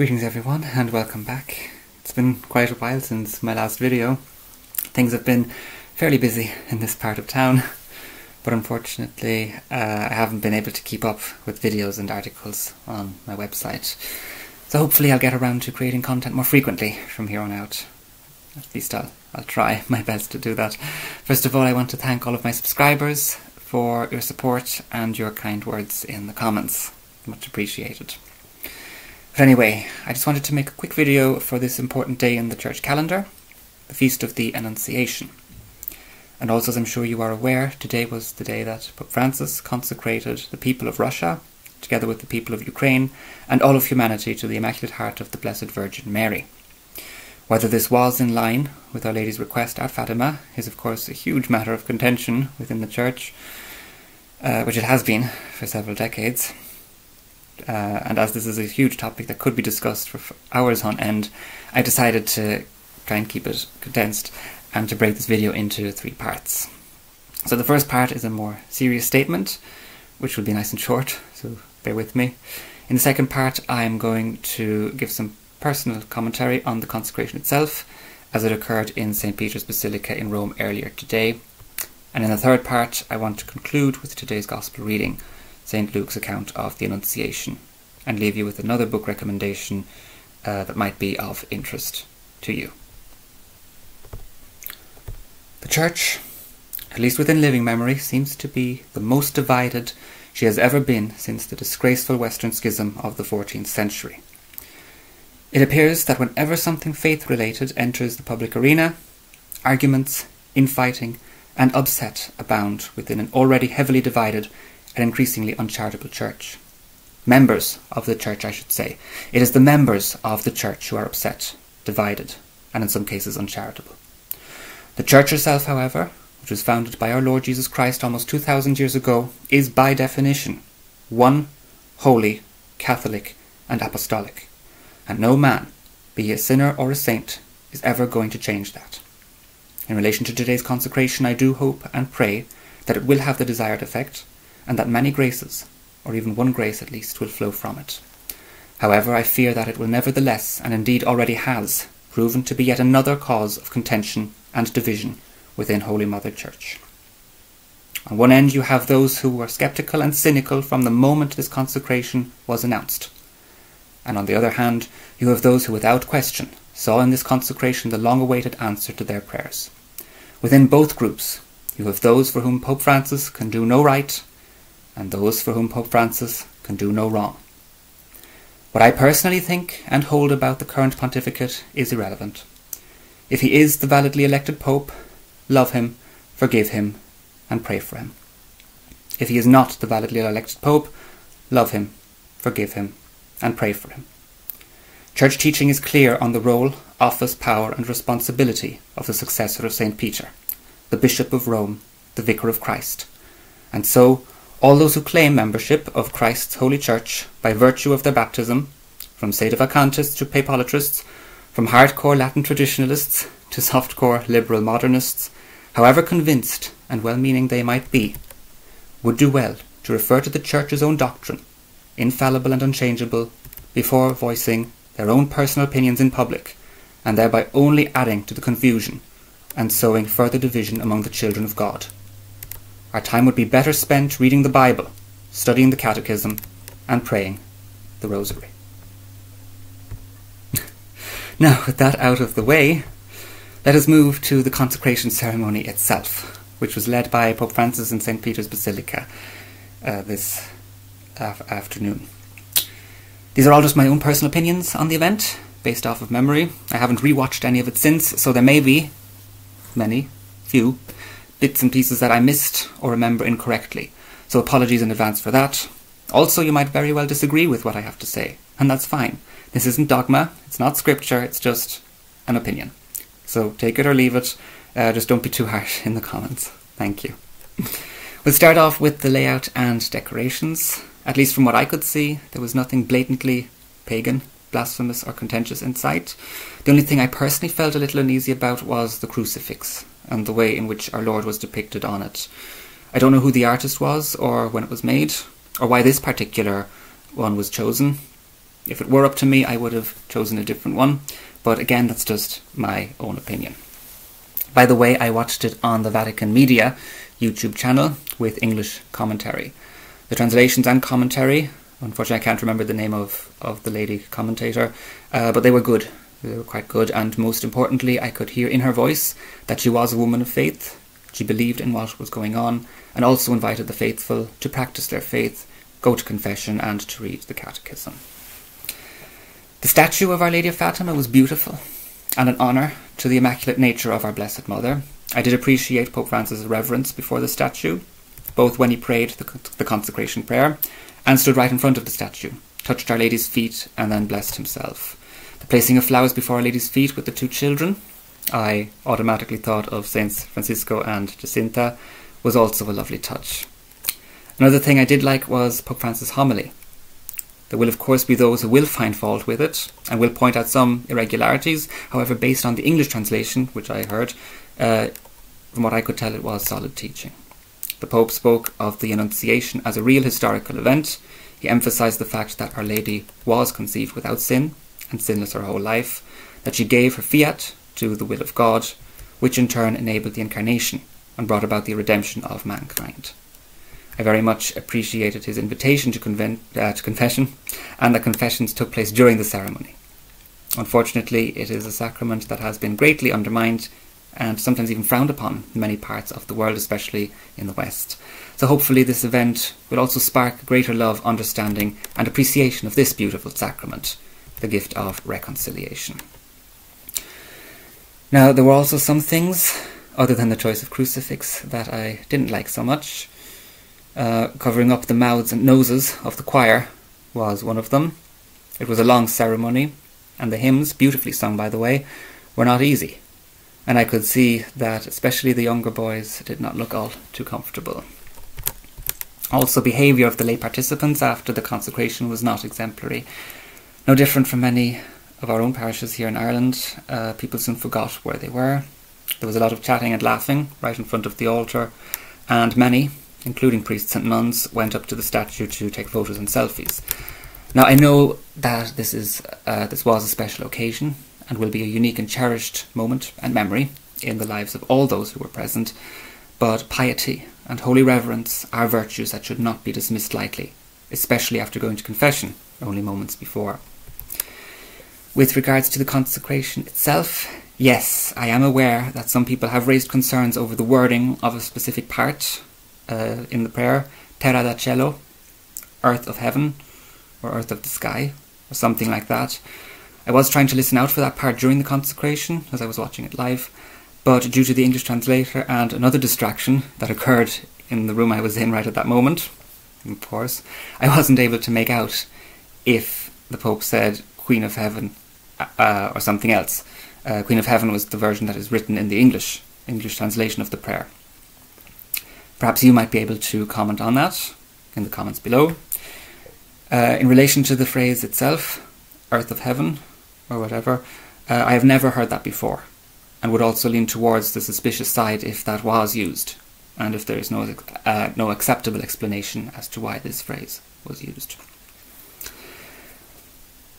Greetings everyone and welcome back. It's been quite a while since my last video. Things have been fairly busy in this part of town, but unfortunately uh, I haven't been able to keep up with videos and articles on my website. So hopefully I'll get around to creating content more frequently from here on out. At least I'll, I'll try my best to do that. First of all, I want to thank all of my subscribers for your support and your kind words in the comments. Much appreciated. But anyway, I just wanted to make a quick video for this important day in the church calendar, the Feast of the Annunciation. And also, as I'm sure you are aware, today was the day that Pope Francis consecrated the people of Russia, together with the people of Ukraine, and all of humanity to the Immaculate Heart of the Blessed Virgin Mary. Whether this was in line with Our Lady's request at Fatima is, of course, a huge matter of contention within the Church, uh, which it has been for several decades. Uh, and as this is a huge topic that could be discussed for hours on end, I decided to try and keep it condensed and to break this video into three parts. So the first part is a more serious statement, which will be nice and short, so bear with me. In the second part, I'm going to give some personal commentary on the consecration itself, as it occurred in St. Peter's Basilica in Rome earlier today. And in the third part, I want to conclude with today's Gospel reading, St. Luke's account of the Annunciation, and leave you with another book recommendation uh, that might be of interest to you. The Church, at least within living memory, seems to be the most divided she has ever been since the disgraceful Western Schism of the 14th century. It appears that whenever something faith related enters the public arena, arguments, infighting, and upset abound within an already heavily divided and increasingly uncharitable church. Members of the church, I should say. It is the members of the church who are upset, divided, and in some cases uncharitable. The church herself, however, which was founded by our Lord Jesus Christ almost 2,000 years ago, is by definition one, holy, Catholic, and apostolic. And no man, be he a sinner or a saint, is ever going to change that. In relation to today's consecration, I do hope and pray that it will have the desired effect, and that many graces, or even one grace at least, will flow from it. However, I fear that it will nevertheless, and indeed already has, proven to be yet another cause of contention and division within Holy Mother Church. On one end, you have those who were sceptical and cynical from the moment this consecration was announced. And on the other hand, you have those who, without question, saw in this consecration the long awaited answer to their prayers. Within both groups, you have those for whom Pope Francis can do no right and those for whom Pope Francis can do no wrong. What I personally think and hold about the current pontificate is irrelevant. If he is the validly elected Pope, love him, forgive him, and pray for him. If he is not the validly elected Pope, love him, forgive him, and pray for him. Church teaching is clear on the role, office, power, and responsibility of the successor of St. Peter, the Bishop of Rome, the Vicar of Christ, and so all those who claim membership of Christ's Holy Church by virtue of their baptism, from sedevacantists to papolatrists, from hardcore Latin traditionalists to softcore liberal modernists, however convinced and well meaning they might be, would do well to refer to the Church's own doctrine, infallible and unchangeable, before voicing their own personal opinions in public, and thereby only adding to the confusion and sowing further division among the children of God. Our time would be better spent reading the Bible, studying the Catechism, and praying the Rosary. now, with that out of the way, let us move to the consecration ceremony itself, which was led by Pope Francis in St. Peter's Basilica uh, this af- afternoon. These are all just my own personal opinions on the event, based off of memory. I haven't rewatched any of it since, so there may be many, few, bits and pieces that I missed or remember incorrectly. So apologies in advance for that. Also, you might very well disagree with what I have to say, and that's fine. This isn't dogma, it's not scripture, it's just an opinion. So take it or leave it, uh, just don't be too harsh in the comments. Thank you. We'll start off with the layout and decorations. At least from what I could see, there was nothing blatantly pagan, blasphemous, or contentious in sight. The only thing I personally felt a little uneasy about was the crucifix and the way in which our Lord was depicted on it. I don't know who the artist was or when it was made or why this particular one was chosen. If it were up to me, I would have chosen a different one, but again, that's just my own opinion. By the way, I watched it on the Vatican Media YouTube channel with English commentary. The translations and commentary, unfortunately, I can't remember the name of, of the lady commentator, uh, but they were good. They were quite good, and most importantly, I could hear in her voice that she was a woman of faith. She believed in what was going on, and also invited the faithful to practice their faith, go to confession, and to read the Catechism. The statue of Our Lady of Fatima was beautiful and an honour to the immaculate nature of our Blessed Mother. I did appreciate Pope Francis' reverence before the statue, both when he prayed the, the consecration prayer and stood right in front of the statue, touched Our Lady's feet, and then blessed himself. The placing of flowers before Our Lady's feet with the two children, I automatically thought of Saints Francisco and Jacinta, was also a lovely touch. Another thing I did like was Pope Francis' homily. There will, of course, be those who will find fault with it and will point out some irregularities. However, based on the English translation, which I heard, uh, from what I could tell, it was solid teaching. The Pope spoke of the Annunciation as a real historical event. He emphasized the fact that Our Lady was conceived without sin and sinless her whole life, that she gave her fiat to the will of God, which in turn enabled the Incarnation and brought about the redemption of mankind. I very much appreciated his invitation to, uh, to confession, and that confessions took place during the ceremony. Unfortunately, it is a sacrament that has been greatly undermined and sometimes even frowned upon in many parts of the world, especially in the West. So, hopefully, this event will also spark greater love, understanding, and appreciation of this beautiful sacrament, the gift of reconciliation. Now, there were also some things, other than the choice of crucifix, that I didn't like so much. Uh, covering up the mouths and noses of the choir was one of them. It was a long ceremony, and the hymns, beautifully sung by the way, were not easy. And I could see that especially the younger boys did not look all too comfortable. Also, behaviour of the lay participants after the consecration was not exemplary. No different from many of our own parishes here in Ireland, uh, people soon forgot where they were. There was a lot of chatting and laughing right in front of the altar, and many, including priests and nuns, went up to the statue to take photos and selfies. Now I know that this is uh, this was a special occasion and will be a unique and cherished moment and memory in the lives of all those who were present, but piety and holy reverence are virtues that should not be dismissed lightly, especially after going to confession only moments before. With regards to the consecration itself, yes, I am aware that some people have raised concerns over the wording of a specific part uh, in the prayer, terra da cielo, earth of heaven, or earth of the sky, or something like that. I was trying to listen out for that part during the consecration as I was watching it live, but due to the English translator and another distraction that occurred in the room I was in right at that moment, of course, I wasn't able to make out if the Pope said Queen of Heaven uh, or something else. Uh, Queen of Heaven was the version that is written in the English English translation of the prayer. Perhaps you might be able to comment on that in the comments below. Uh, in relation to the phrase itself, earth of heaven, or whatever, uh, I have never heard that before, and would also lean towards the suspicious side if that was used, and if there is no, uh, no acceptable explanation as to why this phrase was used.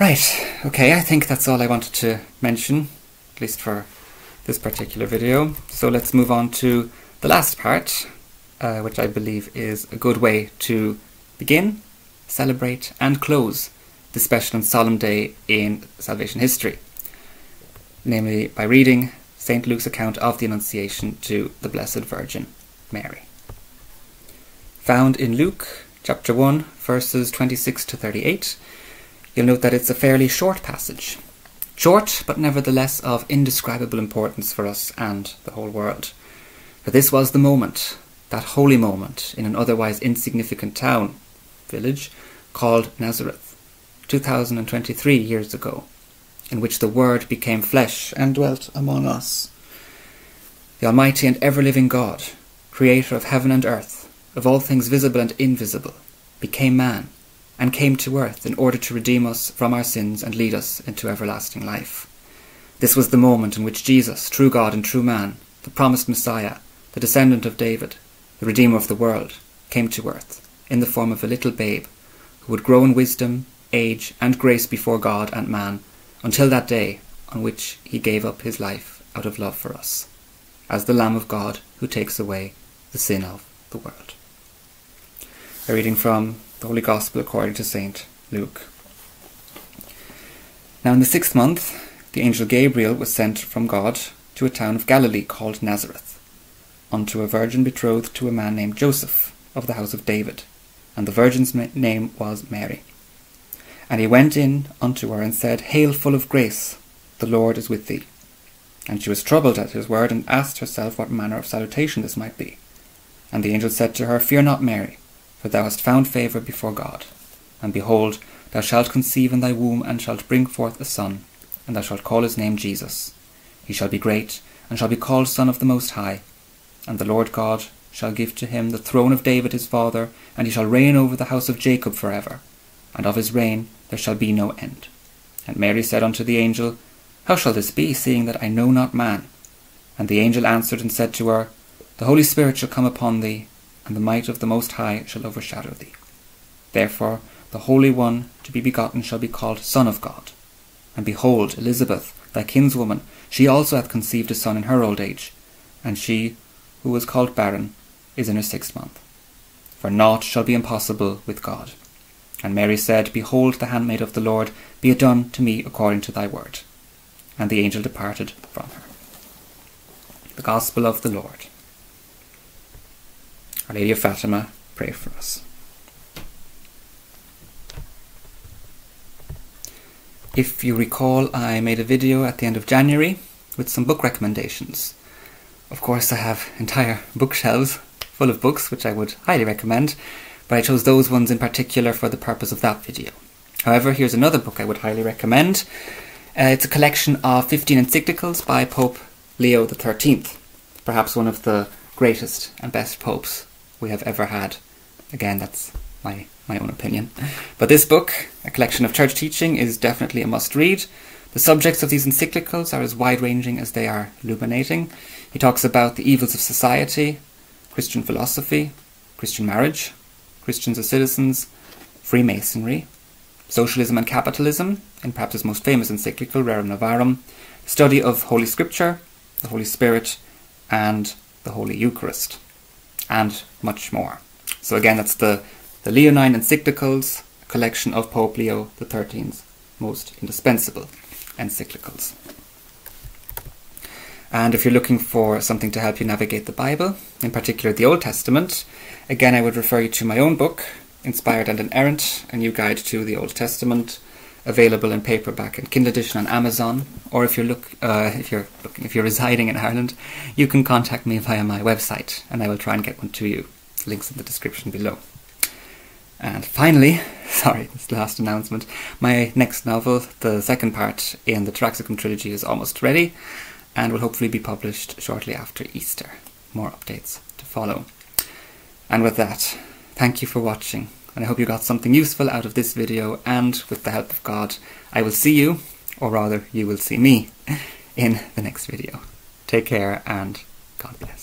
Right, okay, I think that's all I wanted to mention, at least for this particular video. So let's move on to the last part, uh, which I believe is a good way to begin, celebrate, and close this special and solemn day in salvation history, namely by reading St. Luke's account of the Annunciation to the Blessed Virgin Mary. Found in Luke chapter 1, verses 26 to 38, you'll note that it's a fairly short passage. Short, but nevertheless of indescribable importance for us and the whole world. For this was the moment that holy moment in an otherwise insignificant town, village, called Nazareth, 2023 years ago, in which the Word became flesh and dwelt among us. The Almighty and ever living God, creator of heaven and earth, of all things visible and invisible, became man and came to earth in order to redeem us from our sins and lead us into everlasting life. This was the moment in which Jesus, true God and true man, the promised Messiah, the descendant of David, the Redeemer of the world, came to earth in the form of a little babe who would grow in wisdom, age, and grace before God and man until that day on which he gave up his life out of love for us, as the Lamb of God who takes away the sin of the world. A reading from the Holy Gospel according to St. Luke. Now in the sixth month, the angel Gabriel was sent from God to a town of Galilee called Nazareth, unto a virgin betrothed to a man named Joseph of the house of David, and the virgin's name was Mary. And he went in unto her and said, Hail, full of grace, the Lord is with thee. And she was troubled at his word, and asked herself what manner of salutation this might be. And the angel said to her, Fear not, Mary, for thou hast found favour before God. And behold, thou shalt conceive in thy womb, and shalt bring forth a son, and thou shalt call his name Jesus. He shall be great, and shall be called Son of the Most High. And the Lord God shall give to him the throne of David his father, and he shall reign over the house of Jacob for ever, and of his reign there shall be no end. And Mary said unto the angel, How shall this be, seeing that I know not man? And the angel answered and said to her, The Holy Spirit shall come upon thee, and the might of the Most High shall overshadow thee. Therefore the Holy One to be begotten shall be called Son of God. And behold, Elizabeth, thy kinswoman, she also hath conceived a son in her old age, and she, who was called barren, is in her sixth month. For naught shall be impossible with God. And Mary said, Behold the handmaid of the Lord, be it done to me according to thy word. And the angel departed from her. The Gospel of the Lord. Our Lady of Fatima, pray for us. If you recall, I made a video at the end of January with some book recommendations. Of course, I have entire bookshelves full of books which I would highly recommend, but I chose those ones in particular for the purpose of that video. However, here's another book I would highly recommend. Uh, it's a collection of 15 encyclicals by Pope Leo XIII, perhaps one of the greatest and best popes we have ever had. Again, that's my, my own opinion. But this book, a collection of church teaching, is definitely a must read. The subjects of these encyclicals are as wide ranging as they are illuminating. He talks about the evils of society, Christian philosophy, Christian marriage, Christians as citizens, Freemasonry, socialism and capitalism, and perhaps his most famous encyclical, Rerum Novarum, study of Holy Scripture, the Holy Spirit, and the Holy Eucharist, and much more. So again, that's the, the Leonine encyclicals, collection of Pope Leo XIII's most indispensable encyclicals. And if you're looking for something to help you navigate the Bible, in particular the Old Testament, again I would refer you to my own book, Inspired and Inerrant, a new guide to the Old Testament, available in paperback and Kindle edition on Amazon. Or if you're look, uh, if you're looking, if you're residing in Ireland, you can contact me via my website, and I will try and get one to you. Links in the description below. And finally, sorry, this last announcement, my next novel, the second part in the Taraxacum trilogy, is almost ready and will hopefully be published shortly after Easter. More updates to follow. And with that, thank you for watching, and I hope you got something useful out of this video, and with the help of God, I will see you, or rather, you will see me, in the next video. Take care, and God bless.